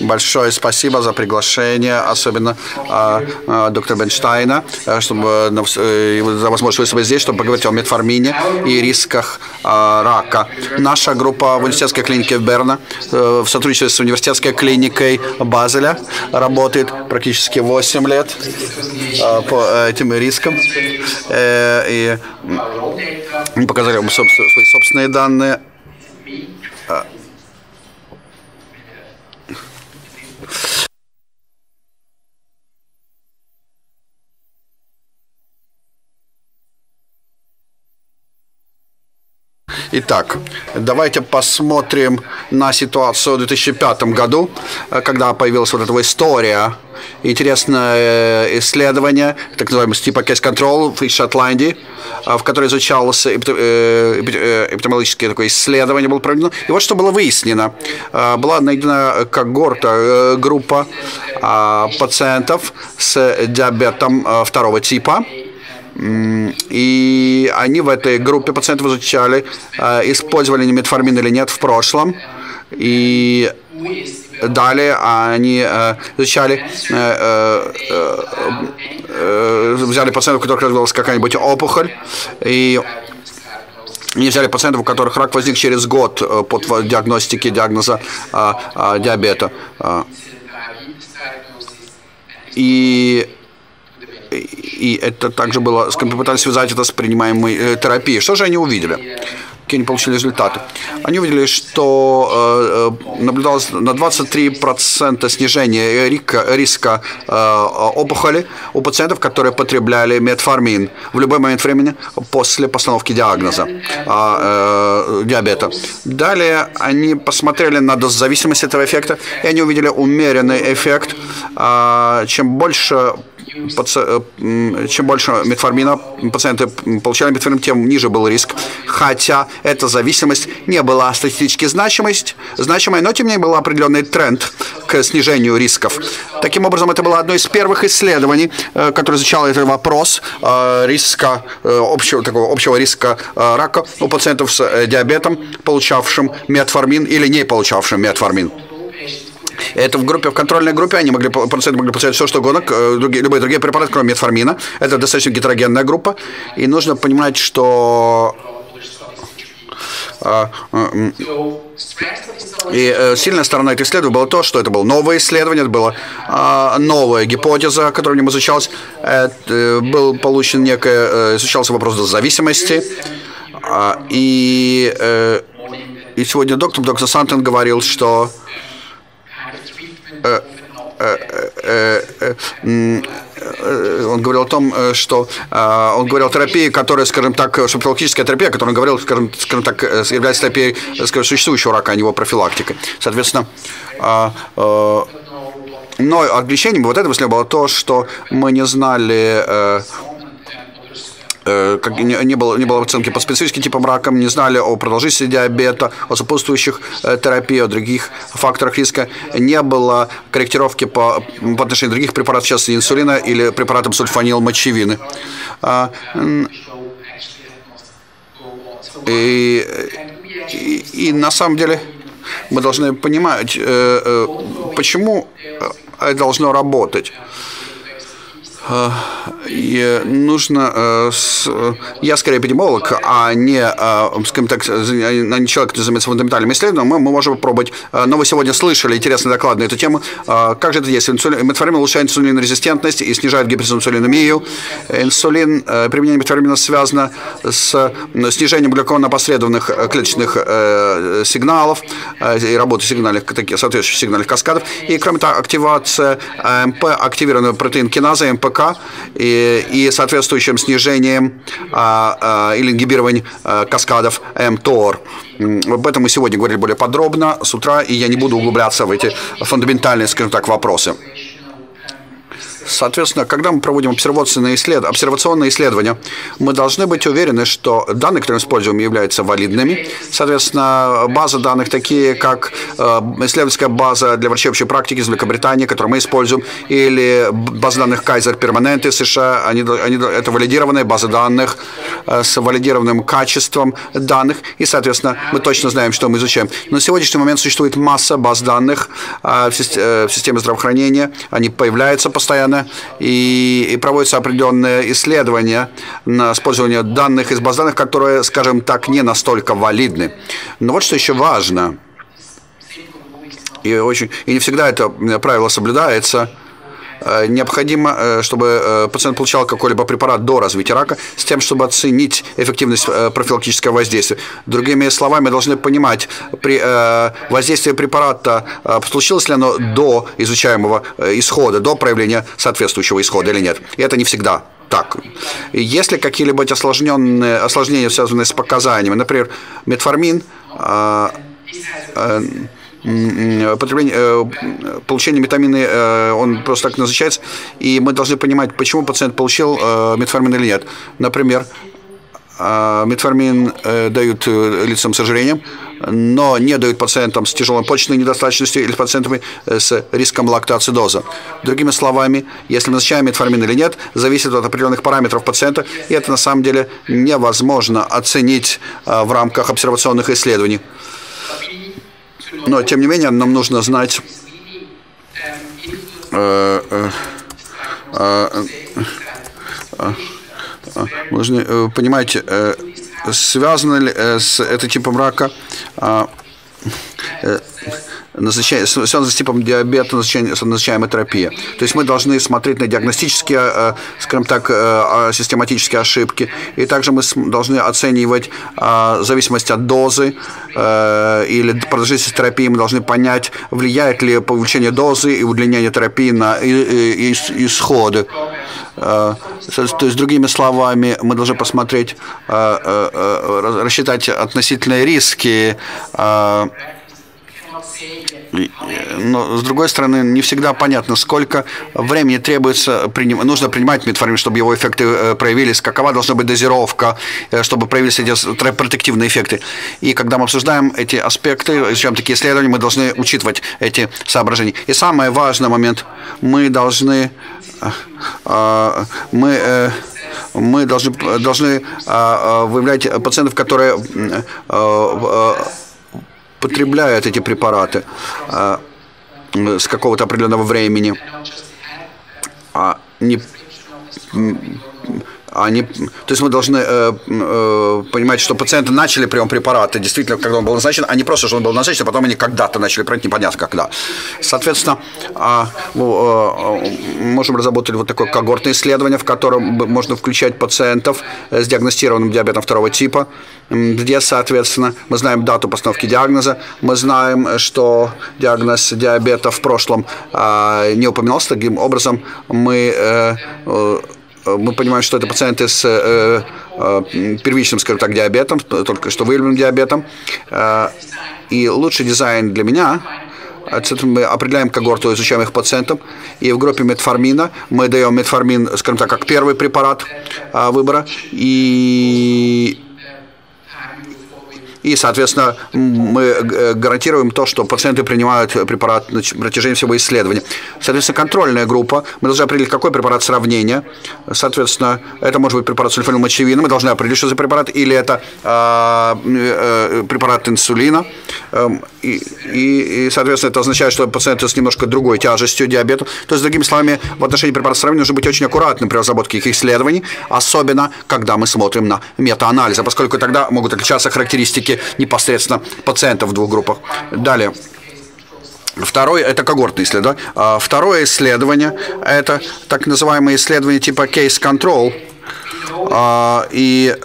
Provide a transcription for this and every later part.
Большое спасибо за приглашение, особенно а, а, доктора Бенштейна, э, чтобы, э, за возможность выступить здесь, чтобы поговорить о метформине и рисках а, рака. Наша группа в университетской клинике Берна э, в сотрудничестве с университетской клиникой Базеля работает практически 8 лет а, по этим рискам. Э, и мы показали свои собственные данные Итак, давайте посмотрим на ситуацию в 2005 году, когда появилась вот эта история, интересное э, исследование, так называемый типа case control в Шотландии, э, в которой изучалось э, эпидемиологическое такое исследование было проведено. И вот что было выяснено. Была найдена когорта, группа пациентов с диабетом второго типа, и они в этой группе пациентов изучали, э, использовали они метформин или нет в прошлом. И далее они э, изучали, э, взяли пациентов, у которых развилась какая-нибудь опухоль, и они взяли пациентов, у которых рак возник через год по диагностике диагноза диабета. И и это также было, попытались связать это с принимаемой э, терапией. Что же они увидели? какие они получили результаты. Они увидели, что э, э наблюдалось на 23% снижение риска, опухоли у пациентов, которые потребляли метформин в любой момент времени после постановки диагноза э, диабета. Далее они посмотрели на дозависимость этого эффекта, и они увидели умеренный эффект. Э, чем больше чем больше метформина пациенты получали метформин, тем ниже был риск. Хотя эта зависимость не была статистически значимость, значимой, но тем не менее был определенный тренд к снижению рисков. Таким образом, это было одно из первых исследований, э, которое изучало этот вопрос э, риска, общего, такого общего риска рака у пациентов с диабетом, получавшим метформин или не получавшим метформин. Это в группе, в контрольной группе они могли, пациенты могли получать все, что угодно, э, другие, любые другие препараты, кроме метформина. Это достаточно гетерогенная группа. И нужно понимать, что а, и э, сильная сторона этих исследований было то, что это было новое исследование, это была а, новая гипотеза, которая в нем изучалась. Э, был получен некое, изучался вопрос зависимости. А, и, и сегодня доктор, доктор Сантон говорил, что Э, э, э, он говорил о том, что он говорил о терапии, которая, скажем так, что профилактическая терапия, которую он говорил, скажем, скажем так, является терапией скажем, существующего рака, а не его профилактикой. Соответственно, но облегчением вот этого исследования было то, что мы не знали Э, как, не, не, было, не было оценки по специфическим типам рака, не знали о продолжительности диабета, о сопутствующих э, терапии, о других факторах риска. Не было корректировки по, по отношению других препаратов, в частности инсулина или препаратов сульфанил мочевины. А, и, и, и на самом деле мы должны понимать, э, э, почему это должно работать. Э, и нужно... Э, я скорее эпидемиолог, а не, э, скажем так, не человек, который занимается фундаментальным исследованием. Мы, мы можем попробовать. Но вы сегодня слышали интересный доклад на эту тему. Как же это есть? Метформин улучшает инсулинорезистентность и снижает гиперинсулинемию. Инсулин, применение метформина связано с снижением глюконно-посредованных клеточных сигналов и работы сигнальных, соответствующих сигнальных каскадов. И, кроме того, активация МП, активированного протеин киназа, МПК, ПК и, и соответствующим снижением а, а, или ингибированием а, каскадов МТОР. Об этом мы сегодня говорили более подробно с утра, и я не буду углубляться в эти фундаментальные, скажем так, вопросы. Соответственно, когда мы проводим обсервационные, исслед... обсервационные исследования, мы должны быть уверены, что данные, которые мы используем, являются валидными. Соответственно, базы данных такие, как э, исследовательская база для врачей общей практики из Великобритании, которую мы используем, или база данных Kaiser Permanente США, они, они, это валидированные базы данных э, с валидированным качеством данных, и, соответственно, мы точно знаем, что мы изучаем. На сегодняшний момент существует масса баз данных э, в системе здравоохранения, они появляются постоянно, и, и проводятся определенные исследования на использование данных из баз данных, которые, скажем так, не настолько валидны. Но вот что еще важно, и, очень, и не всегда это правило соблюдается, необходимо, э, чтобы э, пациент получал какой-либо препарат до развития рака, с тем, чтобы оценить эффективность профилактического воздействия. Другими словами, должны понимать, при воздействии препарата случилось ли оно до изучаемого исхода, до проявления соответствующего исхода или нет. И это не всегда так. Если какие-либо осложненные, осложнения, связанные с показаниями, например, метформин, потребление, э, получение метамина, э, он просто так назначается, и мы должны понимать, почему пациент получил э, метформин или нет. Например, метформин дают лицам с ожирением, но не дают пациентам с тяжелой почечной недостаточностью или пациентами с риском лактоацидоза. Другими словами, если назначаем метформин или нет, зависит от определенных параметров пациента, и это на самом деле невозможно оценить в рамках обсервационных исследований. Но, тем не менее, нам нужно знать, э, э, э, нужно понимать, связано ли с этим типом рака назначаем, связано с типом диабета, назначаемая терапия. То есть мы должны смотреть на диагностические, э, скажем так, э, а, систематические ошибки, и также мы должны оценивать а, зависимость от дозы э, или продолжительности терапии, мы должны понять, влияет ли повышение дозы и удлинение терапии на исходы. То есть, другими словами, мы должны посмотреть, рассчитать относительные риски но, с другой стороны, не всегда понятно, сколько времени требуется, приним, нужно принимать метформин, чтобы его эффекты э, проявились, какова должна быть дозировка, э, чтобы проявились эти протективные эффекты. И когда мы обсуждаем эти аспекты, изучаем такие исследования, мы должны учитывать эти соображения. И самый важный момент, мы должны э, мы мы должны, должны выявлять пациентов, которые потребляют эти препараты а, с какого-то определенного времени, а не они, то есть мы должны э, э, понимать, что пациенты начали прием препарата, действительно, когда он был назначен, а не просто, что он был назначен, а потом они когда-то начали принимать, непонятно когда. Соответственно, э, э, можем разработать вот такое когортное исследование, в котором можно включать пациентов с диагностированным диабетом второго типа, где, соответственно, мы знаем дату постановки диагноза, мы знаем, что диагноз диабета в прошлом э, не упоминался, таким образом мы э, э мы понимаем, что это пациенты с э, э, первичным, скажем так, диабетом, только что выявленным диабетом. Э, и лучший дизайн для меня мы определяем когорту изучаемых пациентов, и в группе метформина мы даем метформин, скажем так, как первый препарат выбора, и и, соответственно, мы э, гарантируем то, что пациенты принимают препарат на протяжении всего исследования. Соответственно, контрольная группа, мы должны определить, какой препарат сравнения. Соответственно, это может быть препарат сульфанилмочевина, мы должны определить, что за препарат, или это а, э, препарат инсулина. И, и, и, соответственно, это означает, что пациенты с немножко другой тяжестью диабета. То есть, другими словами, в отношении препарата сравнения нужно быть очень аккуратным при разработке их исследований, особенно когда мы смотрим на метаанализы, поскольку тогда могут отличаться характеристики непосредственно пациентов в двух группах. Далее. Второе – это когортное исследование. А второе исследование – это так называемое исследование типа case control. А, и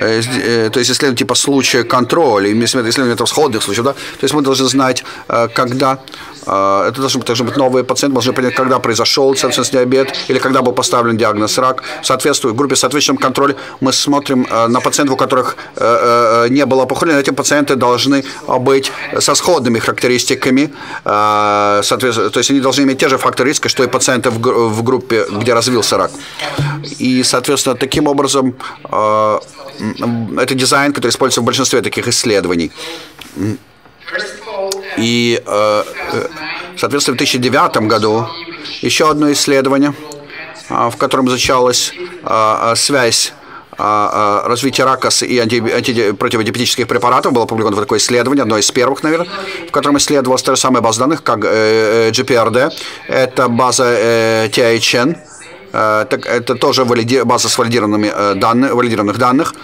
э, э, то есть исследование типа случая контроля, исследование это сходных случаев, да? то есть мы должны знать, э, когда это должны, должны быть новые пациенты, должны понять, когда произошел, соответственно, диабет, или когда был поставлен диагноз рак. Соответствует группе соответствующем контроле мы смотрим на пациентов, у которых не было опухоли, эти пациенты должны быть со сходными характеристиками, то есть они должны иметь те же факторы риска, что и пациенты в группе, где развился рак. И, соответственно, таким образом это дизайн, который используется в большинстве таких исследований. И, э, э, соответственно, в 2009 году еще одно исследование, а, в котором изучалась а, а, связь развития рака и анти, противодиабетических препаратов было опубликовано такое исследование, одно из первых, наверное, в котором исследовалась та же самая база данных, как э, GPRD. Это база THN, так, это тоже валиди, база с валидированными данными, валидированных данных.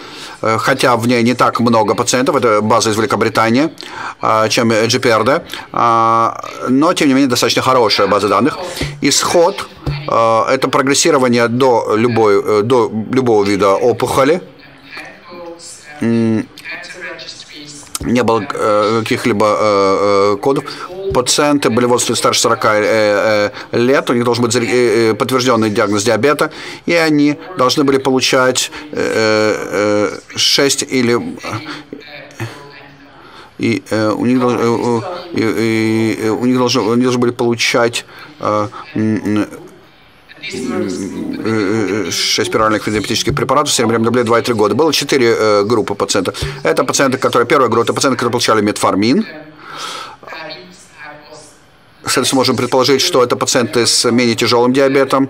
Э, хотя в ней не так много пациентов, это база из Великобритании, э, чем GPRD, э, но, тем не менее, достаточно хорошая база данных. Исход – это прогрессирование до, любой, до любого вида опухоли, не было каких-либо кодов. Пациенты были в возрасте старше 40 э, э, лет, у них должен быть э, подтвержденный диагноз диабета, и они должны были получать 6 или и э, у них долж, э, э, у них должны, должны были получать э, 6 спиральных диабетических препаратов с серебряным таблет 2-3 года. Было 4 э, группы пациентов. Это пациенты, которые, первая группа, это пациенты, которые получали метформин, Соответственно, можем предположить, что это пациенты с менее тяжелым диабетом,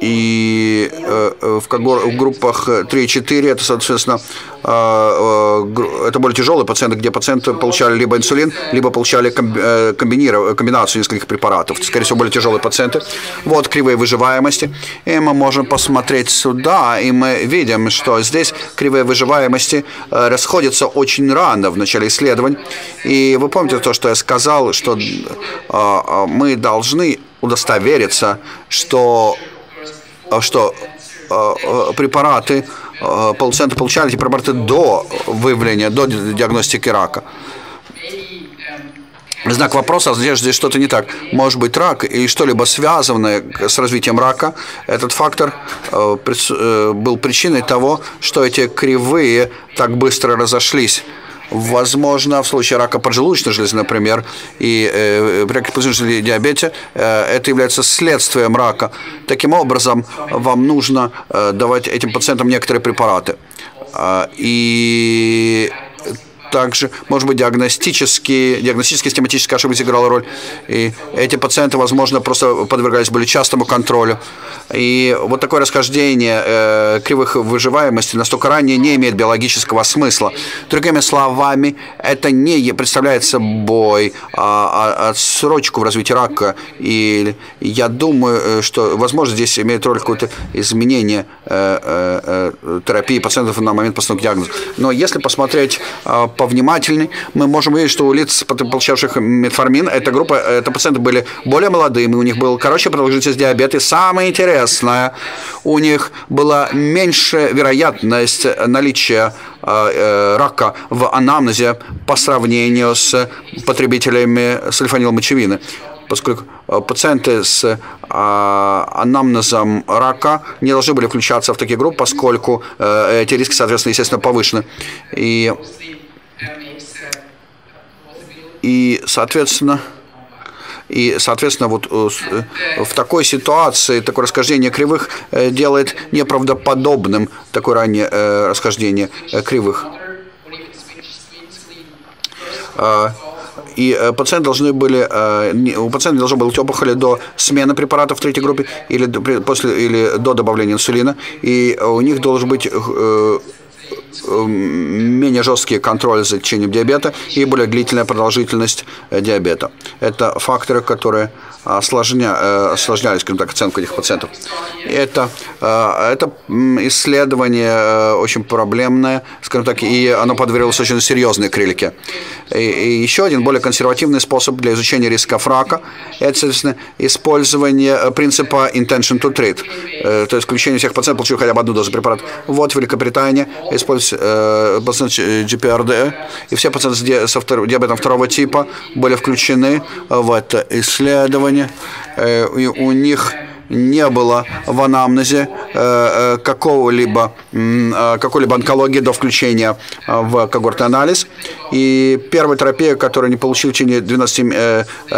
и э, э, в группах 3 и 4 это, соответственно, э, это более тяжелые пациенты, где пациенты получали либо инсулин, либо получали комбинацию нескольких препаратов. Скорее всего, более тяжелые пациенты. Вот кривые выживаемости. И мы можем посмотреть сюда, и мы видим, что здесь кривые выживаемости расходятся очень рано в начале исследований. И вы помните то, что я сказал, что мы должны удостовериться, что что а, а, препараты, пациенты получали эти препараты до выявления, до диагностики рака. Знак вопроса, здесь, здесь что-то не так. Может быть рак или что-либо связанное с развитием рака. Этот фактор э, был причиной того, что эти кривые так быстро разошлись. Возможно, в случае рака поджелудочной железы, например, и э, при поджелудочном диабете э, это является следствием рака. Таким образом, вам нужно э, давать этим пациентам некоторые препараты. Э, и также, может быть, диагностические, диагностические схематические ошибки сыграла роль. И эти пациенты, возможно, просто подвергались более частому контролю. И вот такое расхождение э, кривых выживаемости настолько ранее не имеет биологического смысла. Другими словами, это не представляет собой а, а, отсрочку в развитии рака. И я думаю, э, что, возможно, здесь имеет роль какое-то изменение терапии пациентов на момент постановки диагноза. Но если посмотреть э, повнимательней, мы можем увидеть, что у лиц, получавших метформин, эта группа, это пациенты были более молодыми, у них был короче продолжительность диабета. И самое интересное, у них была меньше вероятность наличия э, э, рака в анамнезе по сравнению с потребителями сульфанилмочевины поскольку э, пациенты с анамнезом рака не должны были включаться в такие группы, поскольку эти риски, соответственно, естественно, повышены. И и, соответственно, и, соответственно, вот э, э, в такой ситуации такое расхождение кривых э, делает неправдоподобным такое раннее расхождение кривых. И пациенты должны были, у пациента должно быть опухоли до смены препаратов в третьей группе или после или до добавления инсулина, и у них должен быть менее жесткий контроль за течением диабета и более длительная продолжительность э, диабета. Это факторы, которые осложня, осложняли, скажем так, оценку этих пациентов. Это, это исследование очень проблемное, скажем так, и оно подверглось очень серьезной критике. И, и еще один более консервативный способ для изучения рисков рака – это, соответственно, использование принципа intention to treat, то есть включение всех пациентов, получивших хотя бы одну дозу препарата. Вот Великобритания использует э, GPRD, и все пациенты с диабетом второго типа были включены в это исследование. Э, и у них не было в анамнезе э, э, какого-либо какой-либо онкологии до включения в когортный анализ. И первая терапия, которую они получили в течение 12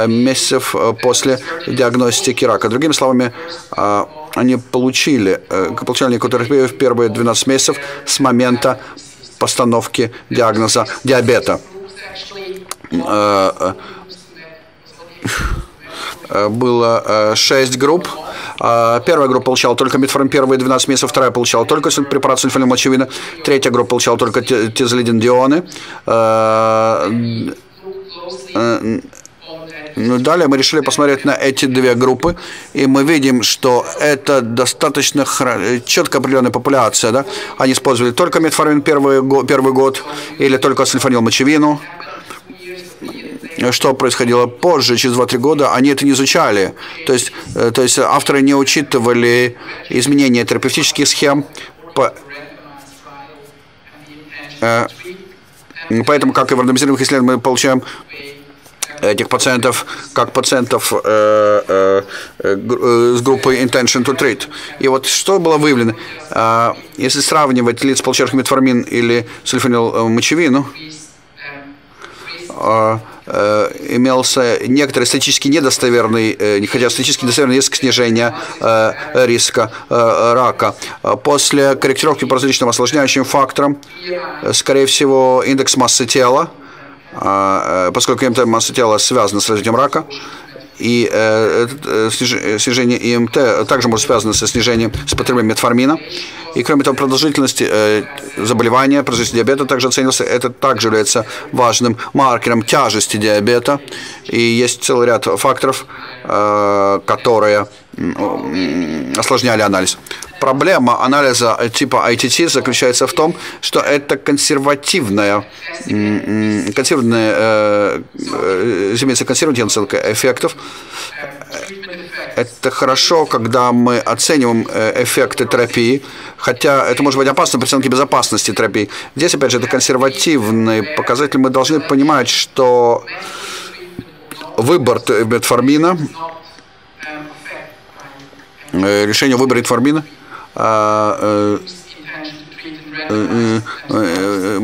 месяцев после диагностики рака. Другими словами, они получили, получали некую терапию в первые 12 месяцев с момента постановки диагноза диабета было 6 групп. Первая группа получала только метформин первые 12 месяцев, вторая получала только препарат сульфанил мочевина, третья группа получала только тизолидин-дионы. Ну, далее мы решили посмотреть на эти две группы, и мы видим, что это достаточно четко определенная популяция. Да? Они использовали только метформин первый, первый год или только сульфанил мочевину что происходило позже, через 2-3 года, они это не изучали. То есть, э, то есть авторы не учитывали изменения терапевтических схем. По, э, поэтому, как и в рандомизированных исследованиях, мы получаем этих пациентов как пациентов э, э, э, с группой intention to treat. И вот что было выявлено? Э, если сравнивать лиц, получавших метформин или сульфанил э, мочевину, э, Э, имелся некоторый статистически недостоверный, э, хотя статистически недостоверный риск снижения э, риска рака. После корректировки по различным осложняющим факторам, скорее всего, индекс массы тела, поскольку ИМТ массы тела связана с развитием рака, и снижение ИМТ также может связано со снижением с потреблением метформина. И кроме того, продолжительность э, заболевания, продолжительность диабета также оценивался. Это также является важным маркером тяжести диабета. И есть целый ряд факторов, э, которые осложняли анализ. Проблема анализа типа ITT заключается в том, что это консервативная, консервативная, э, э, имеется консервативная оценка эффектов. Это хорошо, когда мы оцениваем э, эффекты терапии, хотя это может быть опасно при оценке безопасности терапии. Здесь, опять же, это консервативный показатель. Мы должны понимать, что выбор метформина, э, решение выбора метформина а, э,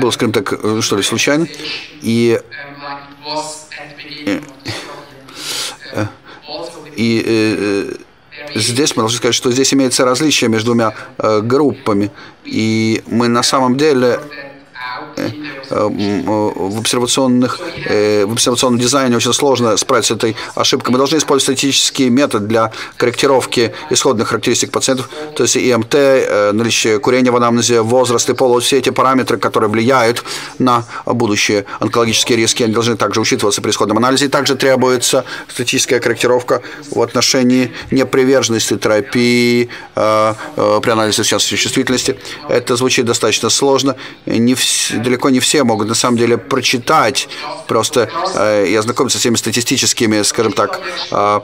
был, скажем так, что ли, случайно. И и э, э, здесь мы должны сказать, что здесь имеется различие между двумя э, группами. И мы на самом деле Э, э, в, обсервационных, э, в обсервационном дизайне очень сложно справиться с этой ошибкой. Мы должны использовать статический метод для корректировки исходных характеристик пациентов, то есть ИМТ, наличие курения в анамнезе, возраст и пол, все эти параметры, которые влияют на будущие онкологические риски, они должны также учитываться при исходном анализе. Также требуется статическая корректировка в отношении неприверженности терапии при анализе чувствительности. Это звучит достаточно сложно. Не все далеко не все могут на самом деле прочитать, просто э, и ознакомиться с всеми статистическими, скажем так, э,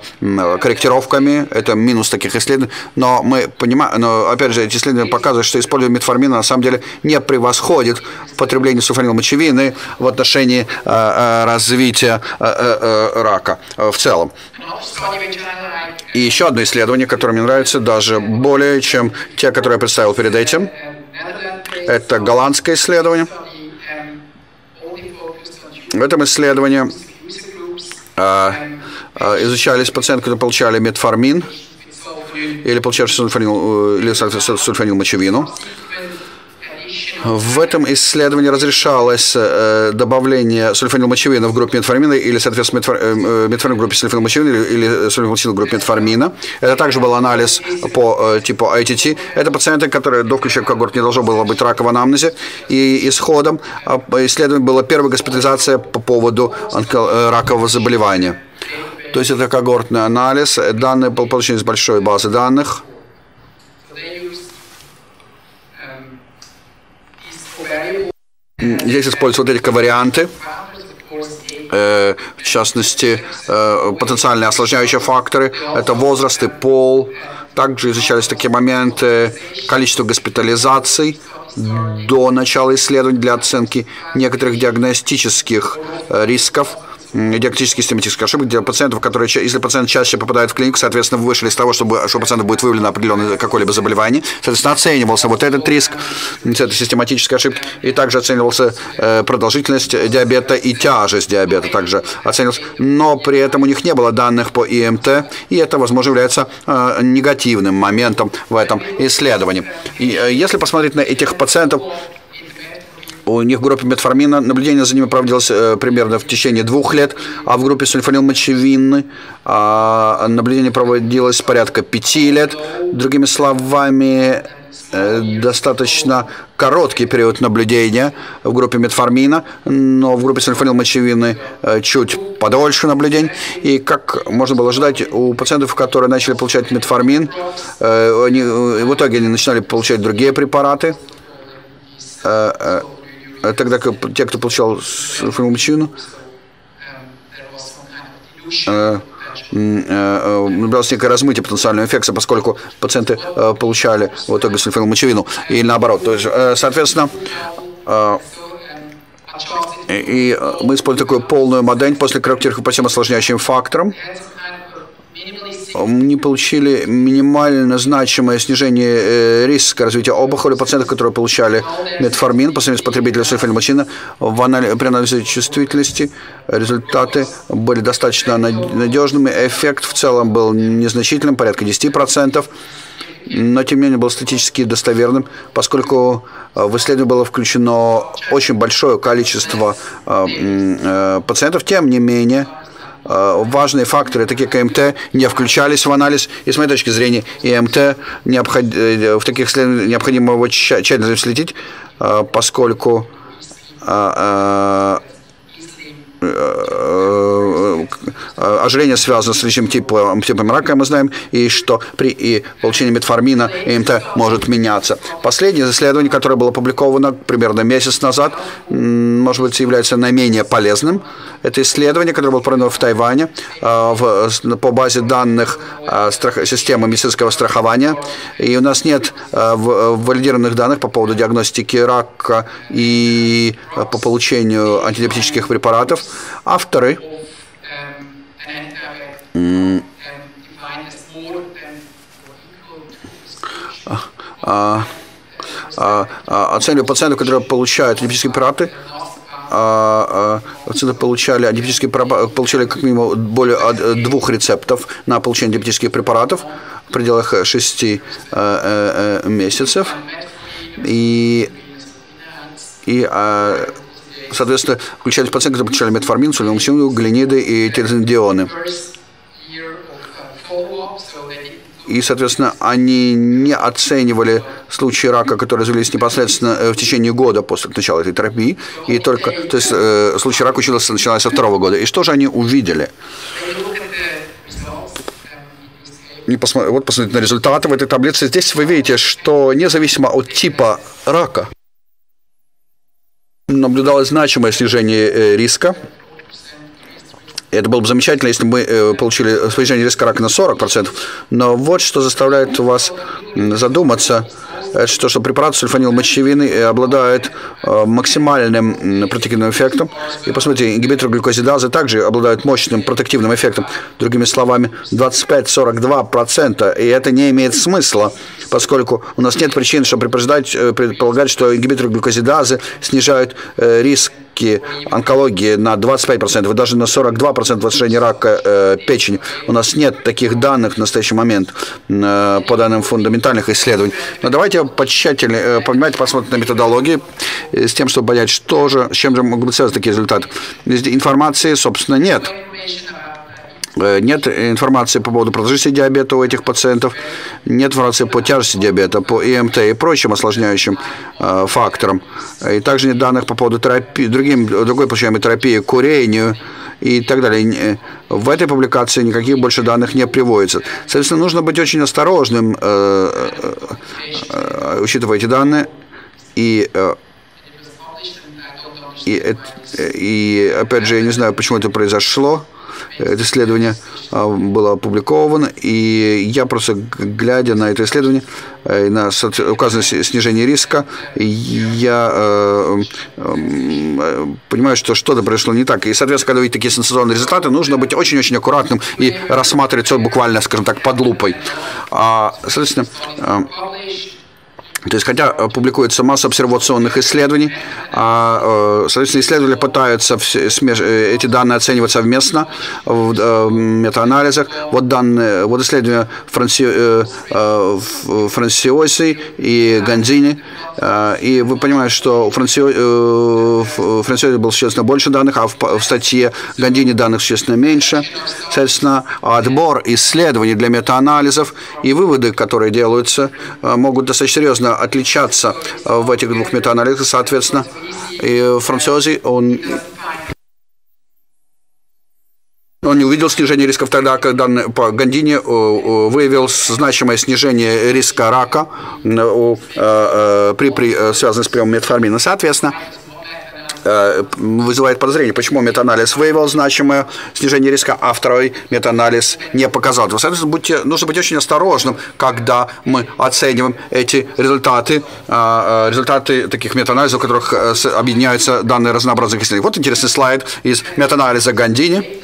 корректировками. Это минус таких исследований. Но мы понимаем, но опять же, эти исследования показывают, что использование метформина на самом деле не превосходит потребление сульфанилмочевины в отношении э, э, развития э, э, э рака в целом. И еще одно исследование, которое мне нравится даже более, чем те, которые я представил перед этим. Это голландское исследование. В этом исследовании а, а, изучались пациенты, которые получали метформин или получавшие сульфанил, э, или сульфанил мочевину. В этом исследовании разрешалось э, добавление сульфанилмочевина в группе метформина или, соответственно, метформин э, э, в группе сульфанилмочевина или, сульфанилмочевина в группе метформина. Это также был анализ по типу ITT. Это пациенты, которые до включения когорт не должно было быть рака в анамнезе. И исходом исследования была первая госпитализация по поводу ракового заболевания. То есть это когортный анализ. Данные получены из большой базы данных. Здесь используются вот эти коварианты, э, в частности, э, потенциальные осложняющие факторы. Это возраст и пол. Также изучались такие моменты, количество госпитализаций до начала исследований для оценки некоторых диагностических э, рисков – диагностические систематические ошибки для пациентов, которые, если пациент чаще попадает в клинику, соответственно, вышли из того, чтобы, что у пациента будет выявлено определенное какое-либо заболевание, соответственно, оценивался вот этот риск, это систематическая ошибка, и также оценивался э, продолжительность диабета и тяжесть диабета также оценивался, но при этом у них не было данных по ИМТ, и это, возможно, является э, негативным моментом в этом исследовании. И э, если посмотреть на этих пациентов, у них в группе метформина наблюдение за ними проводилось э, примерно в течение двух лет, а в группе сульфанилмочевины э, наблюдение проводилось порядка пяти лет. Другими словами, э, достаточно короткий период наблюдения в группе метформина, но в группе сульфанилмочевины э, чуть подольше наблюдений. И как можно было ожидать, у пациентов, которые начали получать метформин, они, в итоге они начинали получать другие препараты, а тогда как те, кто получал фармачину, э, э, наблюдалось некое размытие потенциального эффекта, поскольку пациенты получали в итоге сульфенилмочевину и наоборот. То есть, соответственно, и мы используем такую полную модель после корректировки по всем осложняющим факторам не получили минимально значимое снижение э, риска развития опухоли пациентов, которые получали метформин по сравнению с потребителем сульфенилмочина. В анализе, при анализе чувствительности результаты были достаточно надежными. Эффект в целом был незначительным, порядка 10% но тем не менее был статически достоверным, поскольку э, в исследование было включено очень большое количество э, пациентов. Тем не менее, важные факторы, такие как МТ, не включались в анализ. И с моей точки зрения, и МТ необход... Э, в таких исследованиях необходимо его тщательно следить, э, поскольку ожирение связано с различным типом, типом рака, мы знаем, и что при и получении метформина ИМТ может меняться. Последнее исследование, которое было опубликовано примерно месяц назад, может быть, является наименее полезным. Это исследование, которое было проведено в Тайване а, в, по базе данных системы медицинского страхования. И у нас нет валидированных данных по поводу диагностики рака и по получению антидиабетических препаратов. Авторы а, а, а, оценивали пациентов, которые получают антибиотические препараты, пациенты получали антибиотические получали как минимум более двух рецептов на получение антибиотических препаратов в пределах 6 э, э, э, месяцев. И, и соответственно, включались пациенты, которые получали метформин, сулимумсину, глиниды и тирзиндионы и, соответственно, они не оценивали случаи рака, которые развились непосредственно э, в течение года после начала этой терапии, и только, то есть э, случай рака учился, начиная со второго года. И что же они увидели? Не посмотри, вот посмотрите на результаты в этой таблице. Здесь вы видите, что независимо от типа рака, наблюдалось значимое снижение э, риска это было бы замечательно, если бы мы э, получили снижение риска рака на 40%. Но вот что заставляет вас задуматься, это то, что препарат сульфанилмочевины э, обладает э, максимальным протективным эффектом. И посмотрите, ингибиторы глюкозидазы также обладают мощным протективным эффектом. Другими словами, 25-42%. И это не имеет смысла, поскольку у нас нет причин, чтобы предполагать что ингибиторы глюкозидазы снижают риск риски онкологии на 25% и даже на 42% возражения рака э, печени. У нас нет таких данных в настоящий момент э, по данным фундаментальных исследований. Но давайте потщательнее, э, понимаете, посмотрим на методологии э, с тем, чтобы понять, что же, с чем же могут быть связаны такие результаты. Информации, собственно, нет. Э, нет информации по поводу продолжительности диабета у этих пациентов, нет информации по тяжести диабета, по ИМТ и прочим осложняющим э, факторам. И также нет данных по поводу терапии, другим, другой получаемой терапии, курению и так далее. В этой публикации никаких больше данных не приводится. Соответственно, нужно быть очень осторожным, учитывая эти данные, и и, и опять же, я не знаю, почему это произошло. Это исследование а, было опубликовано, и я просто, глядя на это исследование, э, на указанное снижение риска, я э, э, понимаю, что что-то произошло не так. И, соответственно, когда видите такие сенсационные результаты, нужно быть очень-очень аккуратным и рассматривать все буквально, скажем так, под лупой. А, соответственно, то есть, хотя э, публикуется масса обсервационных исследований, а, э, соответственно, исследователи пытаются э, эти данные оценивать совместно в метаанализах. Вот данные, вот исследования Франси, Франсиоси и Гандини. И вы понимаете, что у Франсиоси было существенно больше данных, а в статье Гандини данных существенно меньше. Соответственно, отбор исследований для метаанализов и выводы, которые делаются, могут достаточно серьезно отличаться э, в этих двух метаанализах, соответственно. И Францози, он он не увидел снижение рисков тогда, когда по Гандине э, э, выявил значимое снижение риска рака при, при, связанном с приемом метформина. Соответственно, вызывает подозрение, почему метаанализ выявил значимое снижение риска, а второй метаанализ не показал. Соответственно, будьте, нужно быть очень осторожным, когда мы оцениваем эти результаты, э, э, результаты таких метаанализов, в которых объединяются данные разнообразных исследований. Вот интересный слайд из метаанализа Гандини.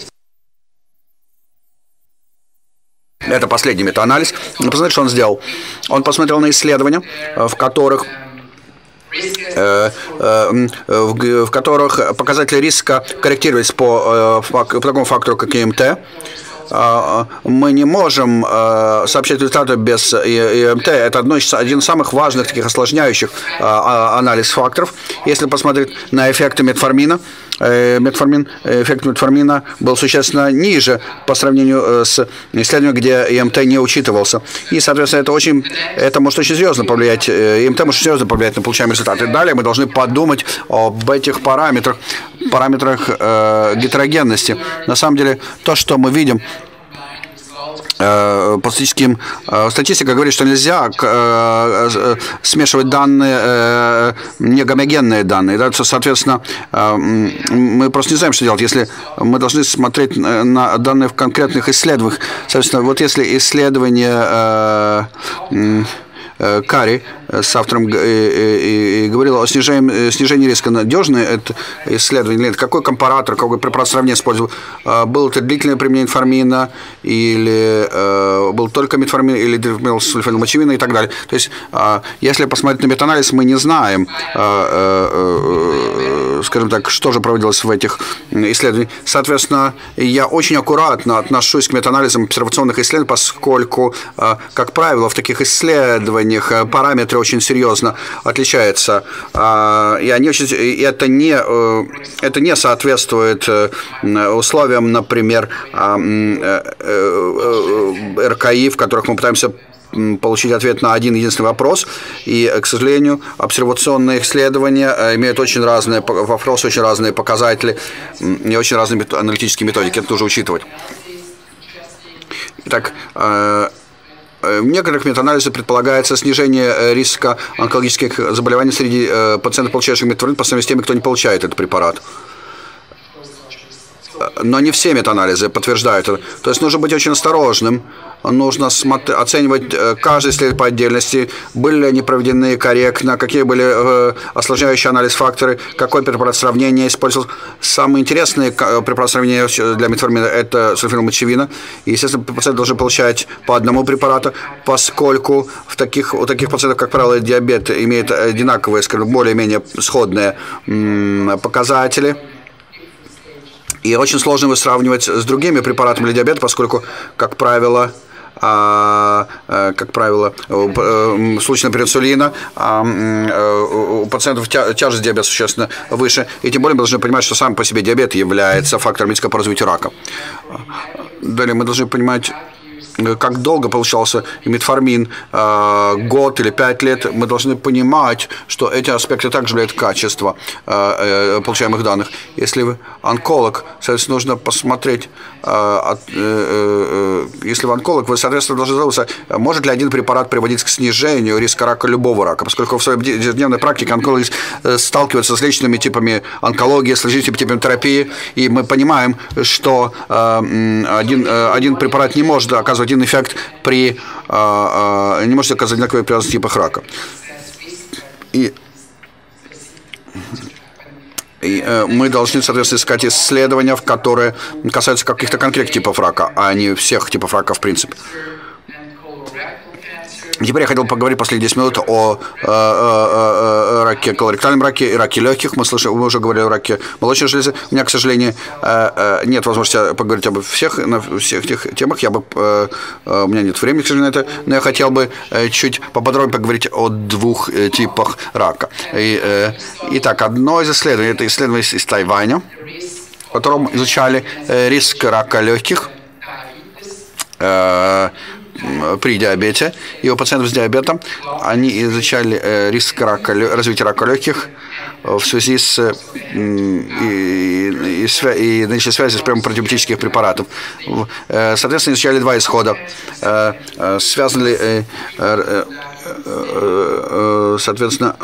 Это последний метаанализ. Посмотрите, что он сделал. Он посмотрел на исследования, в которых Э, э, в которых показатели риска корректировались по, э, по такому фактору, как ИМТ, мы не можем сообщать результаты без ИМТ. Это одно из, один из самых важных таких осложняющих а, анализ факторов. Если посмотреть на эффекты метформина, Э, метформин, эффект метформина был существенно ниже по сравнению э, с исследованием, где ИМТ не учитывался. И, соответственно, это очень, это может очень серьезно повлиять, э, ИМТ может серьезно повлиять на получаемые результаты. Далее мы должны подумать об этих параметрах, параметрах э, гетерогенности. На самом деле, то, что мы видим, Э, по статистическим э, статистика говорит, что нельзя э, смешивать данные, не гомогенные данные. Да? Соответственно, мы просто не знаем, что делать, если мы должны смотреть на данные в конкретных исследованиях. Соответственно, вот если исследование Кари с автором и говорила о снижении, снижении риска. Надежное это исследование или какой компаратор, какой препарат сравнения использовал? Э, было это длительное применение информина или был только метформин или сульфенилмочевина и так далее. То есть, если посмотреть на метанализ, мы не знаем, скажем так, что же проводилось в этих исследованиях. Соответственно, я очень аккуратно отношусь к метаанализам обсервационных исследований, поскольку, как правило, в таких исследованиях э, параметры очень серьезно отличаются. А, и они очень, это, не, э, это не соответствует э, условиям, например, а, РКИ, в которых мы пытаемся получить ответ на один единственный вопрос. И, к сожалению, обсервационные исследования имеют очень разные вопросы, очень разные показатели и очень разные аналитические методики. Это нужно учитывать. Итак, Э, в некоторых метаанализах предполагается снижение э, риска онкологических заболеваний среди э, пациентов, получающих метформин, по сравнению с теми, кто не получает этот препарат но не все метаанализы подтверждают это. То есть нужно быть очень осторожным, нужно оценивать э, каждый след по отдельности, были ли они проведены корректно, какие были э, осложняющие анализ факторы, какой препарат сравнения использовал. Самые интересные э, препараты сравнения для метформина – это сульфенилмочевина. И, естественно, пациент должен получать по одному препарату, поскольку в таких, у таких пациентов, как правило, диабет имеет одинаковые, скажем, более-менее сходные показатели – и очень сложно его сравнивать с другими препаратами для диабета, поскольку, как правило, а, э, как правило, в случае, например, инсулина, а, э, у пациентов тяжесть диабета существенно выше. И тем более мы должны понимать, что сам по себе диабет является фактором риска по развитию рака. Далее мы должны понимать, как долго получался метформин, год или пять лет, мы должны понимать, что эти аспекты также влияют качество получаемых данных. Если вы онколог, соответственно, нужно посмотреть, если вы онколог, вы, соответственно, должны задуматься, может ли один препарат приводить к снижению риска рака любого рака, поскольку в своей ежедневной практике онкологи сталкиваются с личными типами онкологии, с различными типами терапии, и мы понимаем, что один, один препарат не может оказывать один эффект при... не может оказывать одинаковый при разных типах рака. И и э, мы должны, соответственно, искать исследования, которые касаются каких-то конкретных типов рака, а не всех типов рака в принципе. Теперь я хотел поговорить последние 10 минут о э, э, э, раке, колоректальном раке и раке легких. Мы, слышали, мы уже говорили о раке молочной железы. У меня, к сожалению, э, э, нет возможности поговорить об всех, на всех этих темах. Я бы, э, э, у меня нет времени, к сожалению, на это. Но я хотел бы э, чуть поподробнее поговорить о двух э, типах рака. И, э, итак, одно из исследований, это исследование из Тайваня, в котором изучали э, риск рака легких. Э, при диабете, и у пациентов с диабетом они изучали э, риск рака, развития рака легких в связи с и, и, и, и наличие связи с приемом противодиабетических препаратов. Э, соответственно, изучали два исхода. Э, связаны ли, соответственно,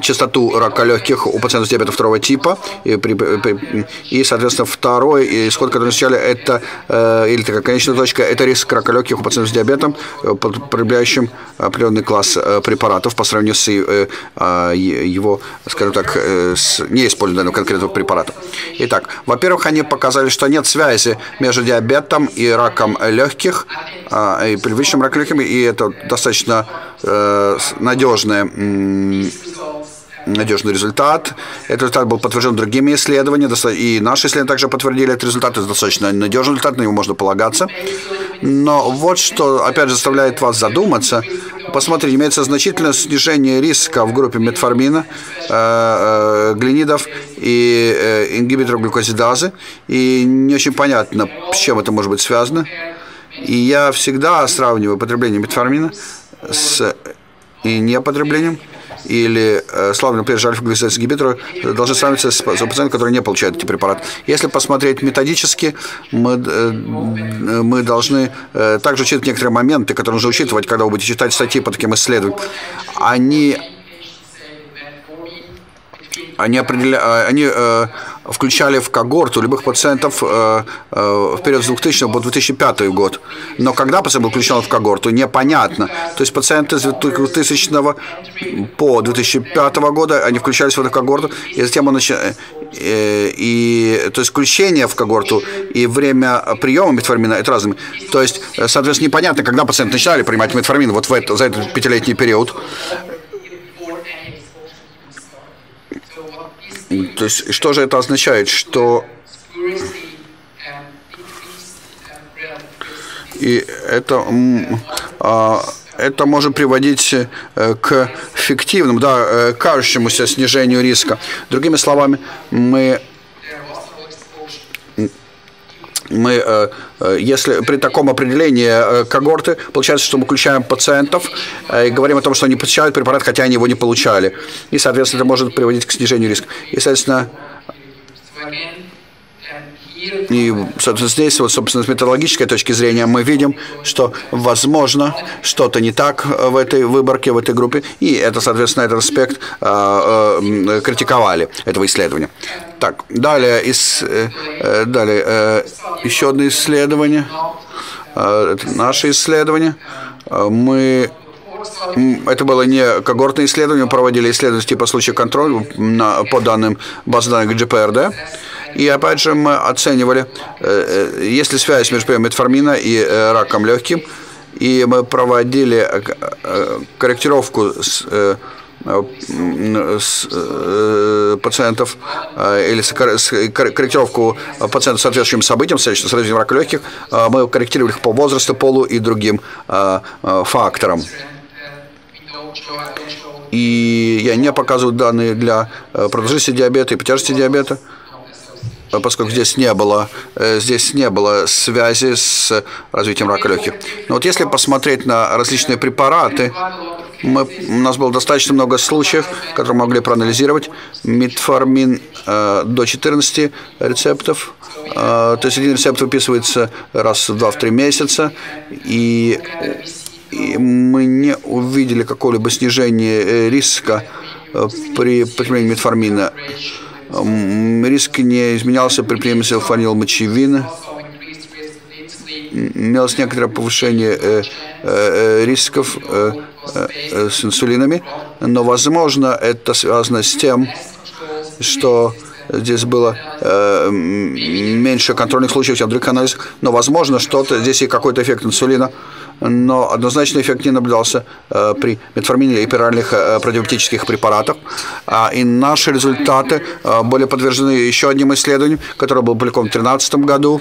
частоту рака легких у пациентов с диабетом второго типа. И, при, при, и соответственно, второй исход, который изучали, это, э, или такая конечная точка, это риск рака легких у пациентов с диабетом, э, проявляющим определенный класс э, препаратов по сравнению с э, э, его, скажем так, э, с неиспользованием конкретного препарата. Итак, во-первых, они показали, что нет связи между диабетом и раком легких, э, и привычным раком легких, и это достаточно э, надежная надежный результат. Этот результат был подтвержден другими исследованиями, и наши исследования также подтвердили этот результат. Это достаточно надежный результат, на него можно полагаться. Но вот что, опять же, заставляет вас задуматься. Посмотрите, имеется значительное снижение риска в группе метформина, э, э, глинидов и э, ингибиторов глюкозидазы. И не очень понятно, с чем это может быть связано. И я всегда сравниваю потребление метформина с и непотреблением или э, слабый например, альфа-глюкозидаз ингибитора должны сравниваться с, с пациентом, который не получает эти препараты. Если посмотреть методически, мы, э, мы должны э, также учитывать некоторые моменты, которые нужно учитывать, когда вы будете читать статьи по таким исследованиям. Они они, определя... Э, они э, включали в когорту любых пациентов э, э, в период с 2000 по 2005 год. Но когда пациент был включен в когорту, непонятно. То есть пациенты с 2000 по 2005 года, они включались в эту когорту, и затем он начи... э, и, то есть включение в когорту и время приема метформина это разные. То есть, э, соответственно, непонятно, когда пациенты начинали принимать метформин вот в это, за этот пятилетний период. То есть, что же это означает? Что и это, а, это может приводить э, к фиктивному, да, э, кажущемуся снижению риска. Другими словами, мы мы, э, если при таком определении когорты, получается, что мы включаем пациентов и говорим о том, что они получают препарат, хотя они его не получали. И, соответственно, это может приводить к снижению риска. И, соответственно, и, собственно, здесь, вот, собственно, с методологической точки зрения мы видим, что, возможно, что-то не так в этой выборке, в этой группе, и это, соответственно, этот аспект э, э, критиковали, этого исследования. Так, далее, из, э, э далее э, еще одно исследование, э, это наше исследование. Мы это было не когортное исследование, мы проводили исследование типа случая контроля на, по данным базы данных GPRD. И опять же мы оценивали, э, э, есть ли связь между метформина и э, раком легким. И мы проводили корректировку с, с пациентов или корректировку пациентов с соответствующим событиям, с развитием рака легких, мы корректировали их по возрасту, полу и другим факторам. И я не показываю данные для продолжительности диабета и по тяжести диабета. Поскольку здесь не было, здесь не было связи с развитием рака легких. Но вот если посмотреть на различные препараты, мы, у нас было достаточно много случаев, которые могли проанализировать. Метформин э, до 14 рецептов. Э, то есть один рецепт выписывается раз в 2-3 месяца. И, и мы не увидели какого-либо снижения э, риска э, при потреблении метформина. Риск не изменялся при приеме фанилмочевина имелось некоторое повышение э, э, рисков э, с инсулинами, но, возможно, это связано с тем, что здесь было э, меньше контрольных случаев, чем в других анализах, но, возможно, что-то, здесь и какой-то эффект инсулина, но однозначный эффект не наблюдался э, при метформине или пиральных э, противоптических препаратах. А, и наши результаты э, были подтверждены еще одним исследованием, которое было опубликовано в 2013 году,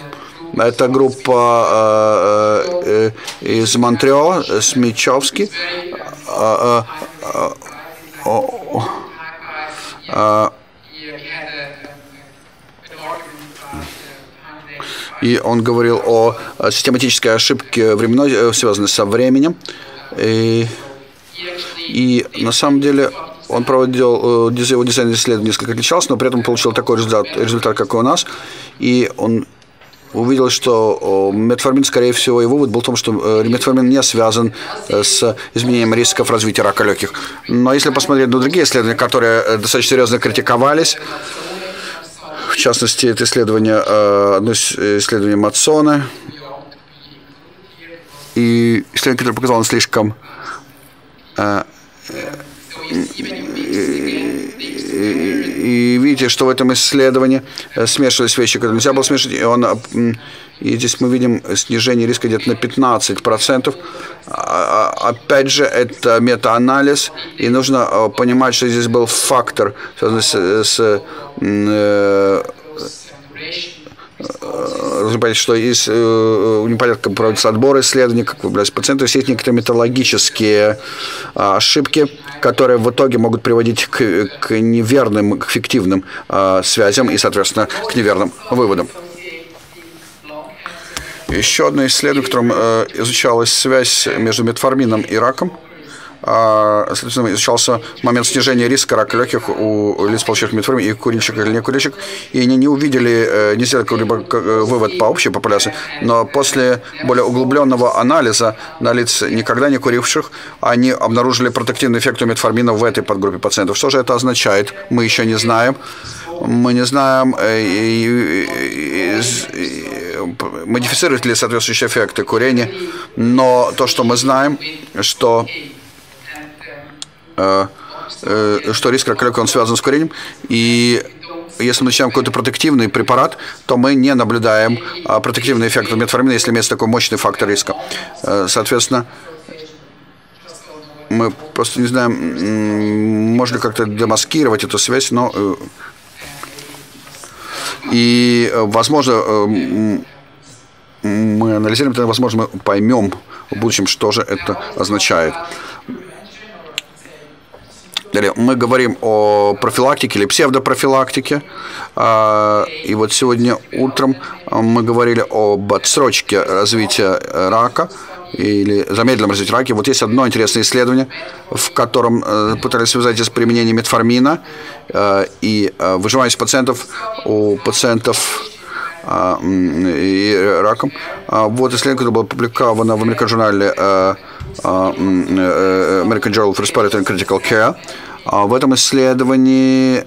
это группа э, э, из Монтрео, Смичевский. Э, и он говорил о систематической ошибке временной, связанной со временем. И, и на самом деле он проводил, его дизайн исследования несколько отличался, но при этом получил такой результат, результат, как и у нас. И он увидел, что метформин, скорее всего, и вывод был в том, что э, метформин не связан э, с изменением рисков развития рака легких. Но если посмотреть на другие исследования, которые э, достаточно серьезно критиковались, в частности, это исследование, одно исследование Матсона, и исследование, которое показало слишком и видите, что в этом исследовании э, смешивались вещи, которые нельзя было смешивать, и, он, и здесь мы видим снижение риска где-то на 15%. А, а, опять же, это метаанализ, и нужно э, понимать, что здесь был фактор, связанный с, с э, нужно понять, что есть э, непонятно, как проводится отбор исследований, как выбираются пациенты, есть некоторые методологические а, ошибки, которые в итоге могут приводить к, к неверным, к фиктивным связям и, соответственно, к неверным выводам. Еще одно исследование, в котором э, изучалась связь между метформином и раком – а, изучался момент снижения риска рака легких у лиц, получивших метформин, и курильщик или не курильщик, и они не увидели, э, не сделали какой-либо э, вывод по общей популяции, но после более углубленного анализа на лиц никогда не куривших, они обнаружили протективный эффект у метформина в этой подгруппе пациентов. Что же это означает? Мы еще не знаем. Мы не знаем, э, модифицируют ли соответствующие эффекты курения, но то, что мы знаем, что Э, э, что риск рака он связан с курением, и если мы начинаем какой-то протективный препарат, то мы не наблюдаем а, протективный эффект метформина, если имеется такой мощный фактор риска. Соответственно, мы просто не знаем, можно как-то демаскировать эту связь, но и, возможно, мы анализируем, тогда, возможно, мы поймем в будущем, что же это означает. Мы говорим о профилактике или псевдопрофилактике. А, и вот сегодня утром мы говорили об отсрочке развития рака или замедленном развитии рака. Вот есть одно интересное исследование, в котором э, пытались связать с применением метформина э, и э, выживаемость пациентов у пациентов и раком. А, вот исследование, которое было опубликовано в американском журнале American Journal of Respiratory and Critical Care. А в этом исследовании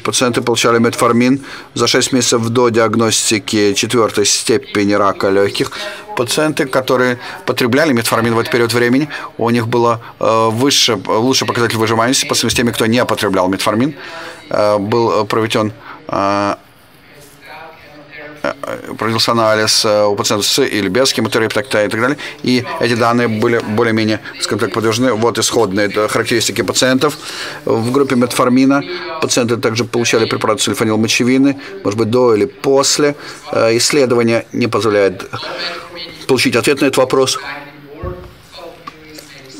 пациенты получали метформин за 6 месяцев до диагностики четвертой степени рака легких. Пациенты, которые потребляли метформин в этот период времени, у них было э, выше, лучший показатель выживаемости по сравнению с теми, кто не потреблял метформин. Э, был проведен э, проводился анализ э, у пациентов с или без химиотерапии и так далее. И эти данные были более-менее, скажем так, подтверждены. Вот исходные характеристики пациентов. В группе метформина пациенты также получали препарат сульфанилмочевины, может быть, до или после. Э, исследование не позволяет получить ответ на этот вопрос.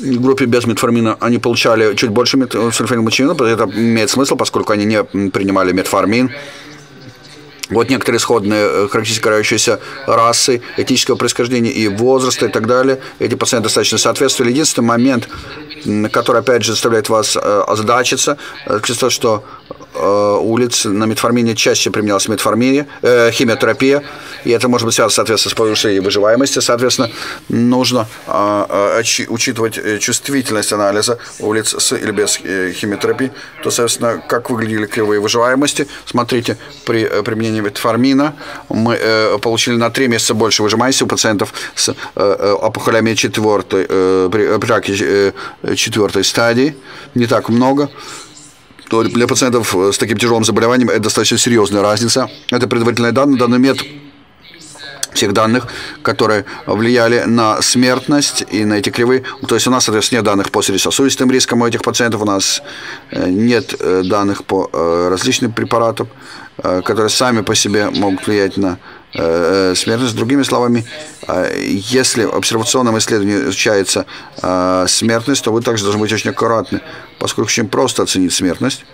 В группе без метформина они получали чуть больше сульфанилмочевины, это имеет смысл, поскольку они не принимали метформин. Вот некоторые исходные характеристики карающиеся расы, этнического происхождения и возраста и так далее. Эти пациенты достаточно соответствовали. Единственный момент, который, опять же, заставляет вас озадачиться, то, что Э, улиц на метформине чаще применялась метформине, э, химиотерапия, и это может быть связано, соответственно, с повышением выживаемости. Соответственно, нужно э, э, учитывать э, чувствительность анализа улиц с или без э, химиотерапии. То, соответственно, как выглядели кривые выживаемости. Смотрите, при э, метформина мы э, получили на 3 месяца больше выживаемости у пациентов с э, э опухолями четвертой, э, при, при раке э, четвертой стадии. Не так много то для пациентов с таким тяжелым заболеванием это достаточно серьезная разница. Это предварительные данные, данный нет всех данных, которые влияли на смертность и на эти кривые. То есть у нас, соответственно, нет данных по сердечно-сосудистым рискам у этих пациентов, у нас э, нет э, данных по э, различным препаратам, которые сами по себе могут влиять на смертность. Другими словами, если в обсервационном исследовании изучается смертность, то вы также должны быть очень аккуратны, поскольку очень просто оценить смертность.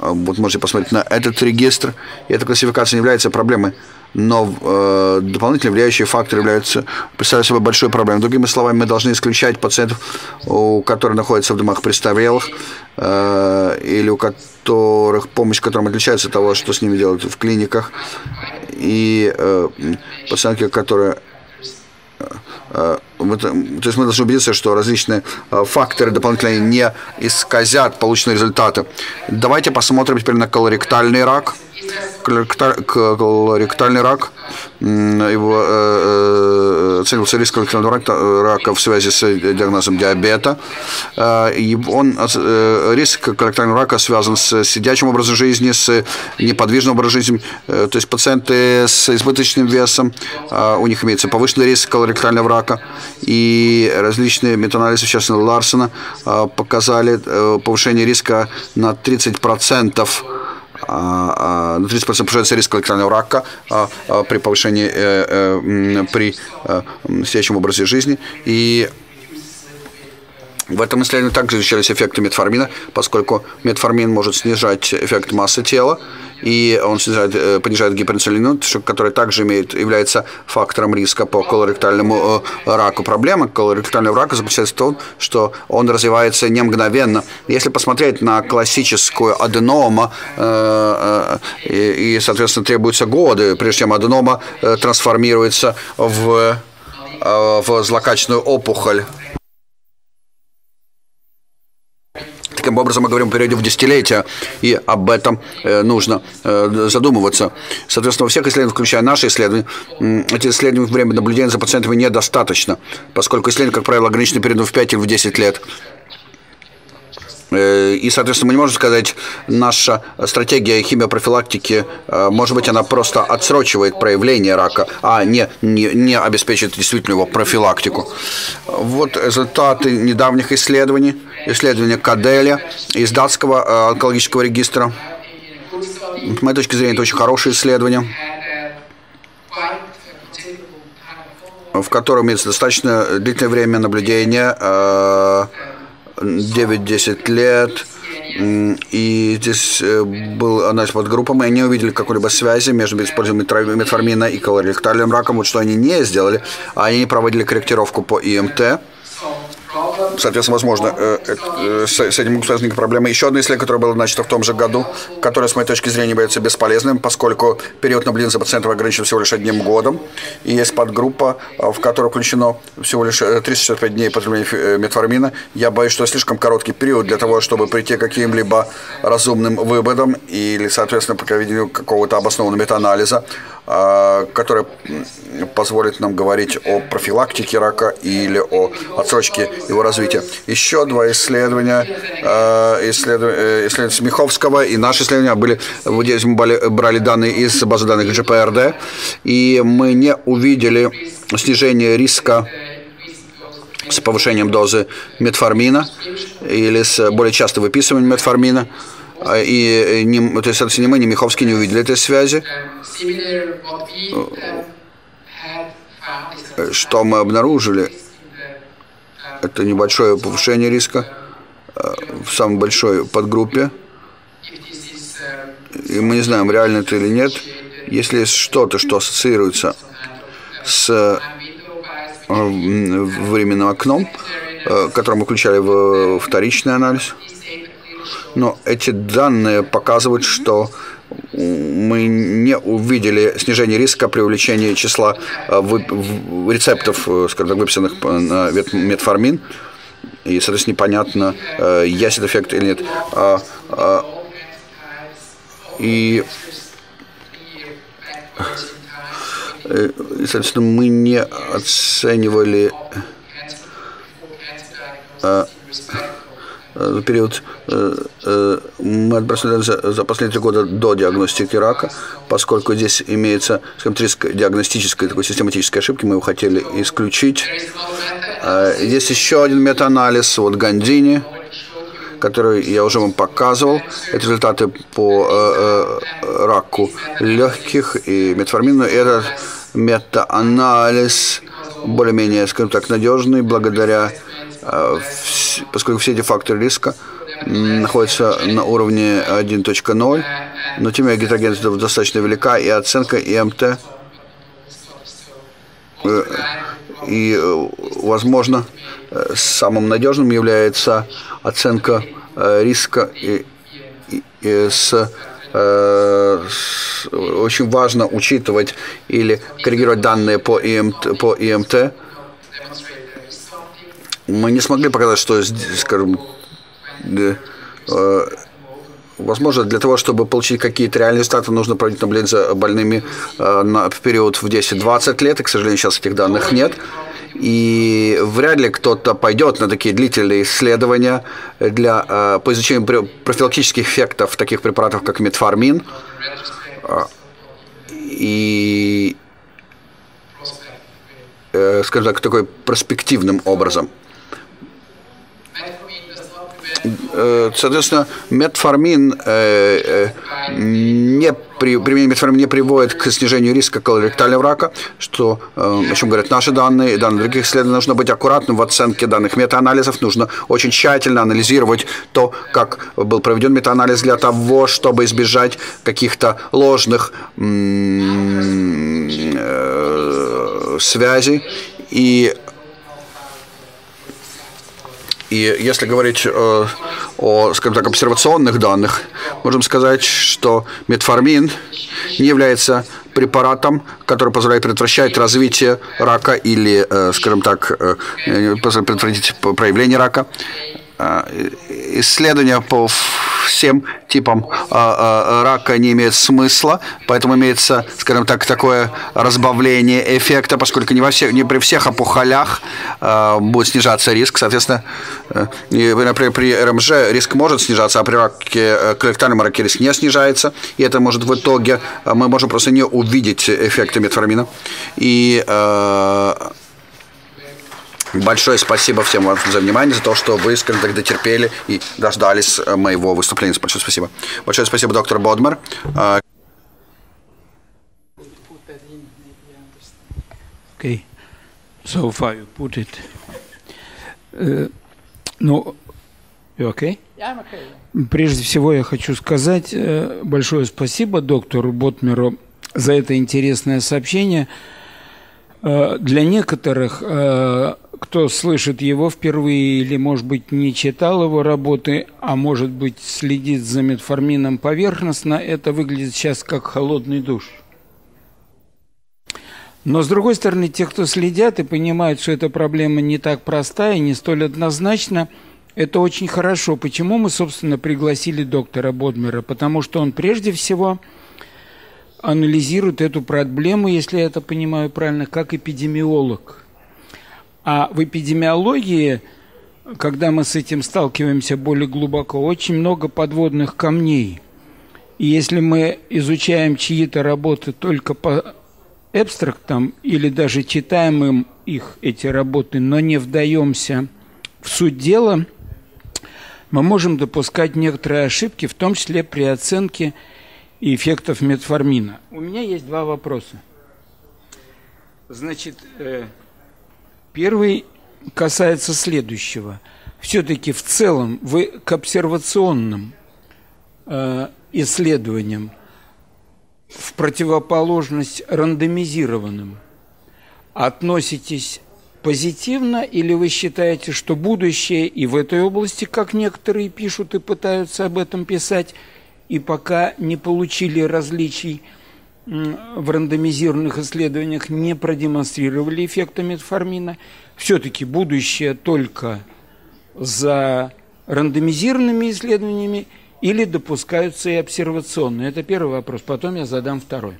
Вот можете посмотреть на этот регистр. И эта классификация не является проблемой но э, дополнительные влияющие факторы являются, представляют собой большую проблему. Другими словами, мы должны исключать пациентов, у которых находятся в домах престарелых, э, или у которых помощь которым отличается от того, что с ними делают в клиниках, и э, пациентки, которые э, э, то есть мы должны убедиться, что различные э, факторы дополнительные не исказят полученные результаты. Давайте посмотрим теперь на колоректальный рак колоректальный рак, его э, оценивался риск колоректального рака в связи с диагнозом диабета. Э, и он, э, риск колоректального рака связан с сидячим образом жизни, с неподвижным образом жизни. То есть пациенты с избыточным весом, у них имеется повышенный риск колоректального рака. И различные метаанализы, в частности Ларсона, показали повышение риска на 30% на 30% повышается риск коллективного рака при повышении э, э, при э, сидячем образе жизни. И в этом исследовании также изучались эффекты метформина, поскольку метформин может снижать эффект массы тела, и он снижает, э, понижает гиперинсулину, который также имеет, является фактором риска по колоректальному э, раку. Проблема колоректального рака заключается в том, что он развивается не мгновенно. Если посмотреть на классическую аденому, э, и, соответственно, требуются годы, прежде чем аденома трансформируется в, в злокачественную опухоль. Таким образом, мы говорим о периоде в десятилетия, и об этом э, нужно э, задумываться. Соответственно, во всех исследованиях, включая наши исследования, эти исследования время наблюдения за пациентами недостаточно, поскольку исследования, как правило, ограничены периодом в 5 или в 10 лет. Э, и, соответственно, мы не можем сказать, наша стратегия химиопрофилактики, может быть, она просто отсрочивает проявление рака, а не, не, не обеспечивает действительно его профилактику. Вот результаты недавних исследований исследование Каделя из датского э, онкологического регистра. С моей точки зрения, это очень хорошее исследование, в котором имеется достаточно длительное время наблюдения, 9-10 э, лет, и здесь э, был анализ под группами, они увидели какой-либо связи между использованием метформина и колоректальным раком, вот что они не сделали, а они проводили корректировку по ИМТ, Соответственно, возможно, э, э, с этим могут связаны проблемы. Еще одно исследование, которое было начато в том же году, которое, с моей точки зрения, является бесполезным, поскольку период наблюдения за пациентом ограничен всего лишь одним годом. И есть подгруппа, э, в которой включено всего лишь 365 дней потребления метформина. Я боюсь, что слишком короткий период для того, чтобы прийти к каким-либо разумным выводам или, соответственно, проведению какого-то обоснованного метаанализа, который позволит нам говорить о профилактике рака или о отсрочке его развития. Еще два исследования, исследования, э, исследования Смеховского и наши исследования были, здесь мы брали данные из базы данных GPRD, и мы не увидели снижение риска с повышением дозы метформина или с более частым выписыванием метформина. И не, то есть, ни мы, ни Миховский не увидели этой связи. Что мы обнаружили? Это небольшое повышение риска э, в самой большой подгруппе. И мы не знаем, реально это или нет. Если есть что-то, что ассоциируется с э, временным окном, э, которое мы включали в вторичный анализ, но эти данные показывают, что мы не увидели снижение риска при увеличении числа э, рецептов, скажем так, выписанных на метформин. И, соответственно, непонятно, есть этот эффект или нет. А, а, и Э, соответственно, мы не оценивали а, за период мы отбросили за, последние три года до диагностики рака, поскольку здесь имеется, скажем, риск диагностической такой систематической ошибки, мы его хотели исключить. Есть еще один метаанализ от Гандини, который я уже вам показывал. Это результаты по э, э, раку легких и метформину. Этот метаанализ более-менее, скажем так, надежный, благодаря, э, поскольку все эти факторы риска находятся на уровне 1.0, но тем гетерогенность достаточно велика, и оценка ИМТ э, и, э, возможно, самым надежным является оценка риска и, и, и с очень важно учитывать или коррегировать данные по ИМТ, по ИМТ. Мы не смогли показать, что, скажем, э, возможно, для того, чтобы получить какие-то реальные результаты, нужно проводить наблюдение за больными э, на, в период в 10-20 лет, и, к сожалению, сейчас этих данных нет. И вряд ли кто-то пойдет на такие длительные исследования для, э, по изучению профилактических эффектов таких препаратов, как метформин. И, э, скажем так, такой перспективным образом. Э, соответственно, метформин э, э, не при, применение метформина не приводит к снижению риска колоректального рака, что, о чем говорят наши данные, и данные других исследований. Нужно быть аккуратным в оценке данных метаанализов, нужно очень тщательно анализировать то, как был проведен метаанализ для того, чтобы избежать каких-то ложных связей и и если говорить э, о, скажем так, обсервационных данных, можем сказать, что метформин не является препаратом, который позволяет предотвращать развитие рака или, э, скажем так, э, предотвратить проявление рака. Э, исследования по всем типам а, а, рака не имеют смысла, поэтому имеется, скажем так, такое разбавление эффекта, поскольку не, во всех, не при всех опухолях будет снижаться риск. Соответственно, э, например, при РМЖ риск может снижаться, а при раке, э, коллектальном раке риск не снижается. И это может в итоге, мы можем просто не увидеть эффекты метформина. И Большое спасибо всем вам за внимание, за то, что вы, скажем так, дотерпели и дождались э, моего выступления. Большое спасибо. Большое спасибо, доктор Бодмер. А, okay. So far you put it. Uh, ну, you okay? Yeah, I'm okay. Прежде всего я хочу сказать uh, большое спасибо доктору Ботмеру за это интересное сообщение. Uh, для некоторых uh, кто слышит его впервые или, может быть, не читал его работы, а может быть, следит за метформином поверхностно, это выглядит сейчас как холодный душ. Но, с другой стороны, те, кто следят и понимают, что эта проблема не так простая не столь однозначна, это очень хорошо. Почему мы, собственно, пригласили доктора Бодмера? Потому что он прежде всего анализирует эту проблему, если я это понимаю правильно, как эпидемиолог – а в эпидемиологии, когда мы с этим сталкиваемся более глубоко, очень много подводных камней. И если мы изучаем чьи-то работы только по абстрактам или даже читаем им их, эти работы, но не вдаемся в суть дела, мы можем допускать некоторые ошибки, в том числе при оценке эффектов метформина. У меня есть два вопроса. Значит, э, Первый касается следующего. Все-таки в целом вы к обсервационным э, исследованиям в противоположность рандомизированным, относитесь позитивно или вы считаете, что будущее и в этой области, как некоторые пишут и пытаются об этом писать, и пока не получили различий в рандомизированных исследованиях, не продемонстрировали эффекта метформина, все-таки будущее только за рандомизированными исследованиями или допускаются и обсервационные? Это первый вопрос. Потом я задам второй.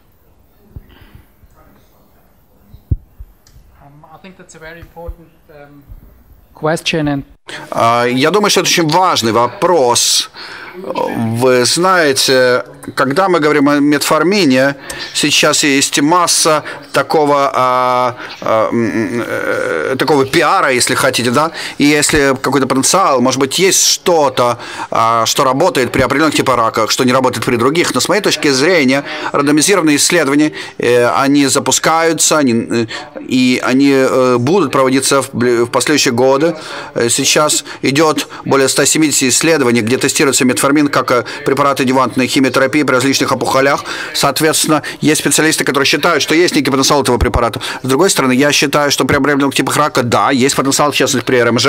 Я думаю, что это очень важный вопрос. Вы знаете, когда мы говорим о метформине, сейчас есть масса такого, а, а, э, такого пиара, если хотите, да, и если какой-то потенциал, может быть, есть что-то, а, что работает при определенных типах рака, что не работает при других, но с моей точки зрения, рандомизированные исследования, э, они запускаются, они, э, и они э, будут проводиться в, в последующие годы. Э, сейчас идет более 170 исследований, где тестируется метформин как э, препарат адювантной химиотерапии при различных опухолях. Соответственно, есть специалисты, которые считают, что есть некий потенциал этого препарата. С другой стороны, я считаю, что при определенных типах рака, да, есть потенциал, в частности, при РМЖ.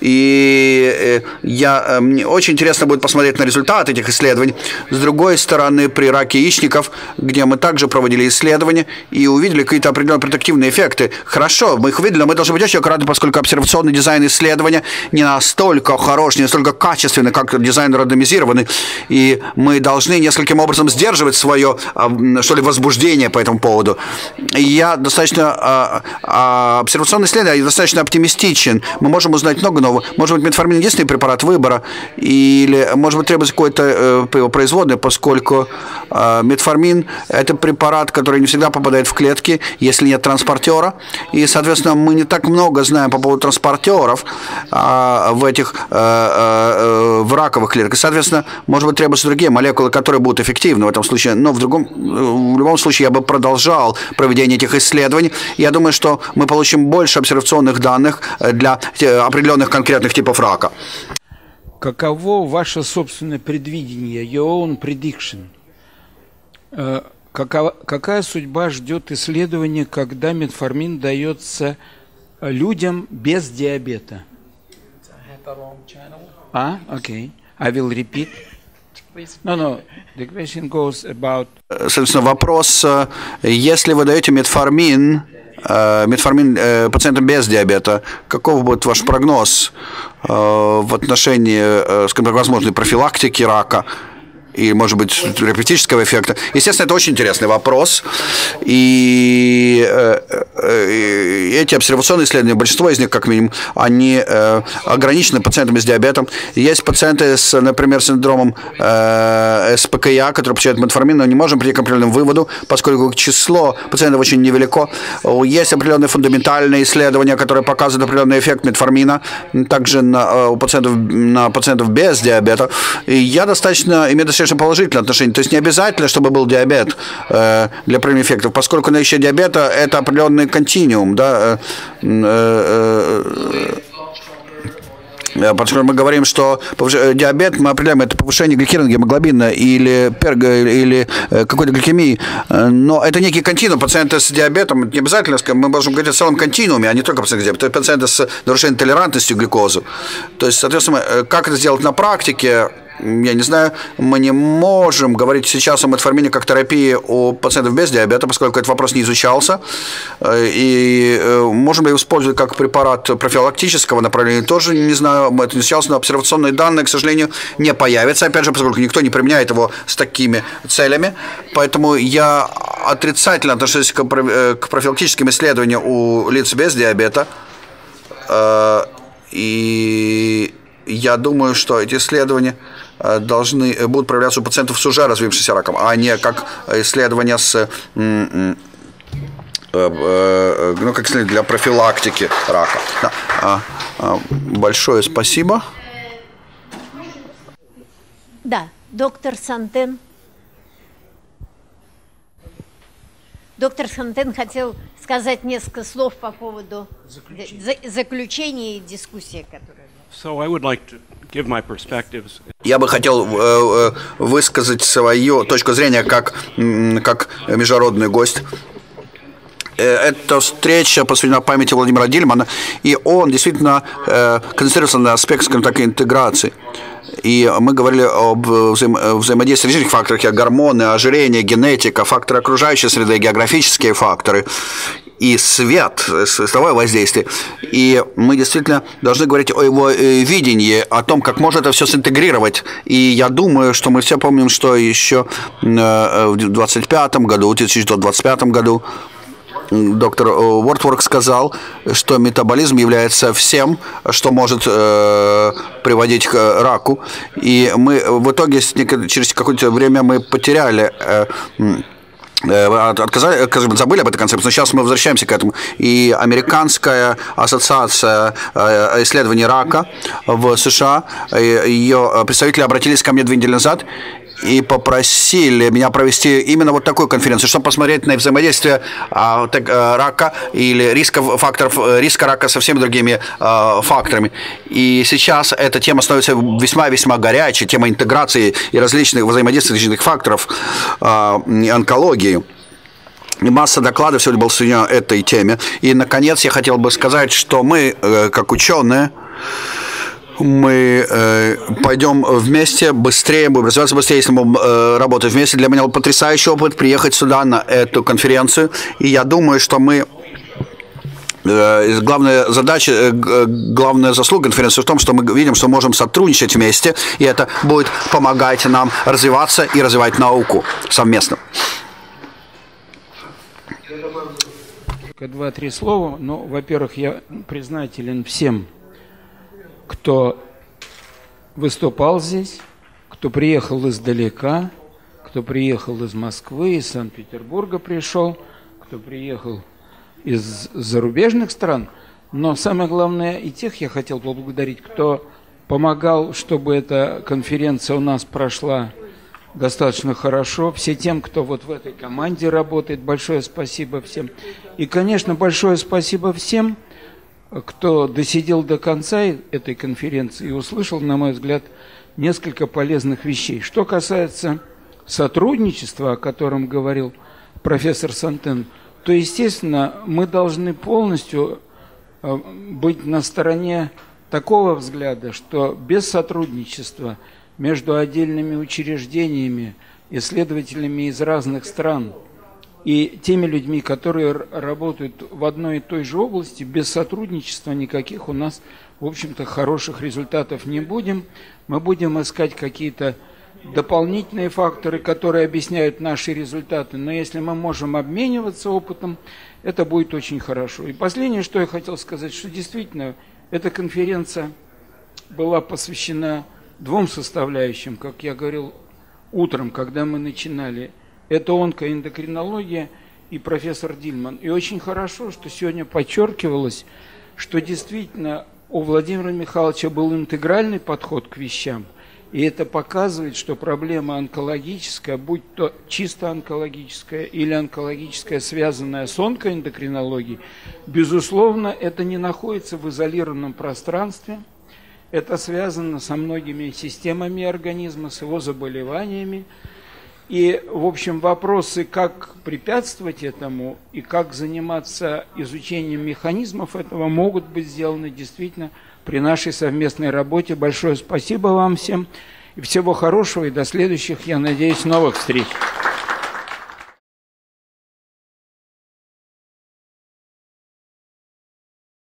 И э, я, э, мне очень интересно будет посмотреть на результат этих исследований. С другой стороны, при раке яичников, где мы также проводили исследования и увидели какие-то определенные протективные эффекты. Хорошо, мы их увидели, но мы должны быть очень аккуратны, поскольку обсервационный дизайн исследования не настолько хорош, не настолько качественный, как дизайн рандомизированный. И мы должны нескольким образом сдерживать свое, а, что ли, возбуждение по этому поводу. Я достаточно а, а, обсервационный исследователь, я достаточно оптимистичен. Мы можем узнать много нового. Может быть, метформин единственный препарат выбора, или, может быть, требуется какой-то э, производный, поскольку э, метформин – это препарат, который не всегда попадает в клетки, если нет транспортера. И, соответственно, мы не так много знаем по поводу транспортеров в этих э, в раковых клетках. Соответственно, может быть, требуются другие молекулы, которые будут эффективны в этом случае. Но в, другом, в любом случае я бы продолжал проведение этих исследований. Я думаю, что мы получим больше обсервационных данных для определенных конкретных типов рака. Каково ваше собственное предвидение, your own prediction? Какова, какая судьба ждет исследования, когда метформин дается людям без диабета? А, окей. Okay. I will repeat. No, no. The question goes about... Собственно, вопрос, если вы даете метформин, метформин пациентам без диабета, каков будет ваш прогноз в отношении, скажем так, возможной профилактики рака? И, может быть, терапевтического эффекта. Естественно, это очень интересный вопрос. И э, э, эти обсервационные исследования, большинство из них, как минимум, они э, ограничены пациентами с диабетом. Есть пациенты с, например, синдромом СПКЯ, которые получают метформин, но не можем прийти к определенному выводу, поскольку число пациентов очень невелико. Есть определенные фундаментальные исследования, которые показывают определенный эффект метформина, также на, у пациентов, на пациентов без диабета. И я достаточно имею достаточно достаточно положительное отношение. То есть не обязательно, чтобы был диабет э, для прямых эффектов, поскольку наличие диабета – это определенный континуум, да, э, э, э, Поскольку мы говорим, что диабет, мы определяем это повышение гликированного гемоглобина или, перго, или какой-то гликемии, но это некий континуум. Пациенты с диабетом, не обязательно, мы можем говорить о целом континууме, а не только пациенты с диабетом. Пациенты с нарушением толерантности к глюкозу. То есть, соответственно, как это сделать на практике, я не знаю, мы не можем говорить сейчас о метформине как терапии у пациентов без диабета, поскольку этот вопрос не изучался. Э, и э, можем ли использовать как препарат профилактического направления, тоже не знаю, это не изучалось, но обсервационные данные, к сожалению, не появятся, опять же, поскольку никто не применяет его с такими целями. Поэтому я отрицательно отношусь к э, профилактическим исследованиям у лиц без диабета. И я думаю, что эти исследования должны, э, будут проявляться у пациентов с уже развившимся раком, а не как исследования с э, ну, как сказать, для профилактики рака. Да. А, а, большое спасибо. Да, доктор Сантен. Доктор Сантен хотел сказать несколько слов по поводу заключения, заключения и дискуссии, которая... Я бы хотел э, э, высказать свою точку зрения как, как международный гость. Э, эта встреча посвящена памяти Владимира Дильмана, и он действительно э, концентрируется на аспект, скажем так, интеграции. И мы говорили об взаим взаимодействии различных факторах, гормоны, ожирение, генетика, факторы окружающей среды, географические факторы и свет, световое воздействие. И мы действительно должны говорить о его э, видении, о том, как можно это все синтегрировать. И я думаю, что мы все помним, что еще э, в 2025 году, в 2025 году доктор Уортворк сказал, что метаболизм является всем, что может э, приводить к раку. И мы в итоге через какое-то время мы потеряли э, Э, отказали, забыли об этой концепции, но сейчас мы возвращаемся к этому. И Американская ассоциация э, исследований рака в США, э, ее представители обратились ко мне две недели назад и попросили меня провести именно вот такую конференцию, чтобы посмотреть на взаимодействие а, а, рака или рисков, факторов риска рака со всеми другими а, факторами. И сейчас эта тема становится весьма-весьма горячей, тема интеграции и различных взаимодействий различных факторов а, онкологии. И масса докладов сегодня был посвящена этой теме. И, наконец, я хотел бы сказать, что мы, э, как ученые, мы э, пойдем вместе быстрее, будем развиваться быстрее, если мы э, работать вместе. Для меня был потрясающий опыт приехать сюда на эту конференцию. И я думаю, что мы э, Главная задача, э, главная заслуга конференции в том, что мы видим, что можем сотрудничать вместе, и это будет помогать нам развиваться и развивать науку совместно. Два-три слова. Ну, во-первых, я признателен всем кто выступал здесь, кто приехал издалека, кто приехал из Москвы, из Санкт-Петербурга пришел, кто приехал из зарубежных стран. Но самое главное, и тех я хотел поблагодарить, кто помогал, чтобы эта конференция у нас прошла достаточно хорошо. Все тем, кто вот в этой команде работает, большое спасибо всем. И, конечно, большое спасибо всем, кто досидел до конца этой конференции и услышал, на мой взгляд, несколько полезных вещей. Что касается сотрудничества, о котором говорил профессор Сантен, то, естественно, мы должны полностью э, быть на стороне такого взгляда, что без сотрудничества между отдельными учреждениями, исследователями из разных стран – и теми людьми, которые работают в одной и той же области, без сотрудничества никаких у нас, в общем-то, хороших результатов не будем. Мы будем искать какие-то дополнительные факторы, которые объясняют наши результаты. Но если мы можем обмениваться опытом, это будет очень хорошо. И последнее, что я хотел сказать, что действительно эта конференция была посвящена двум составляющим, как я говорил утром, когда мы начинали – это онкоэндокринология и профессор Дильман. И очень хорошо, что сегодня подчеркивалось, что действительно у Владимира Михайловича был интегральный подход к вещам. И это показывает, что проблема онкологическая, будь то чисто онкологическая или онкологическая, связанная с онкоэндокринологией, безусловно, это не находится в изолированном пространстве. Это связано со многими системами организма, с его заболеваниями. И, в общем, вопросы, как препятствовать этому и как заниматься изучением механизмов этого, могут быть сделаны действительно при нашей совместной работе. Большое спасибо вам всем и всего хорошего и до следующих, я надеюсь, новых встреч.